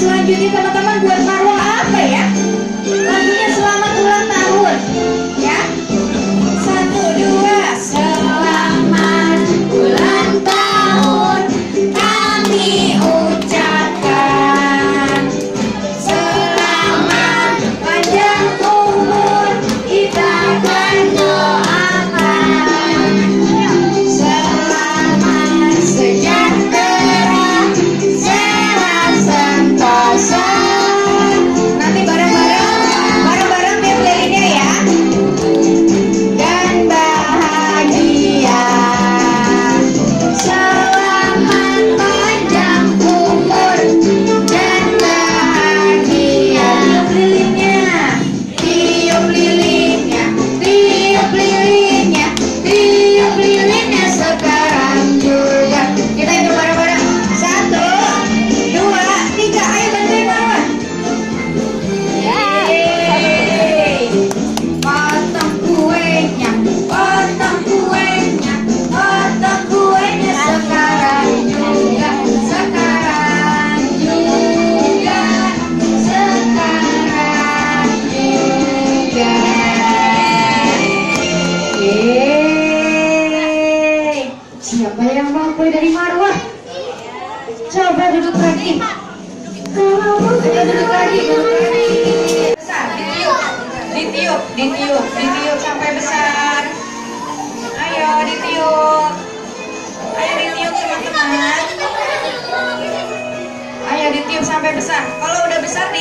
selanjutnya teman-teman Boy dari Marwah. Coba duduk lagi. Ayo duduk lagi, duduk lagi. besar ditiup ditiup ditiup ditiup sampai besar ayo ditiup ayo ditiup teman-teman ayo ditiup sampai besar kalau udah besar diikat